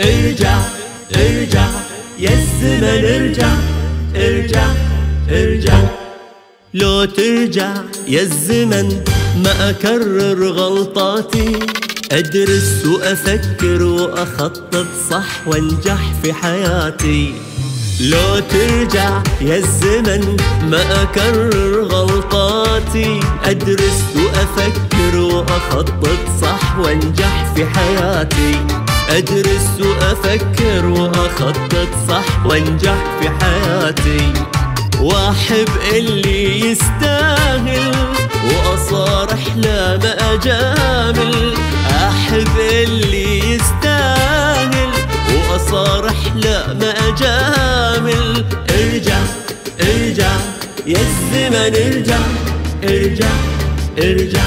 ارجع ارجع يا الزمن ارجع ارجع ارجع. لو ترجع يا الزمن ما أكرر غلطاتي. أدرس وأفكر وأخطط صح وأنجح في حياتي. لو ترجع يا الزمن ما أكرر غلطاتي. أدرس وأفكر وأخطط صح وأنجح في حياتي. أدرس وأفكر وأخطط صح وأنجح في حياتي. وأحب اللي يستاهل وأصارح لا ما أجامل. أحب اللي يستاهل وأصارح لا ما أجامل. ارجع ارجع يا الزمن ارجع ارجع ارجع.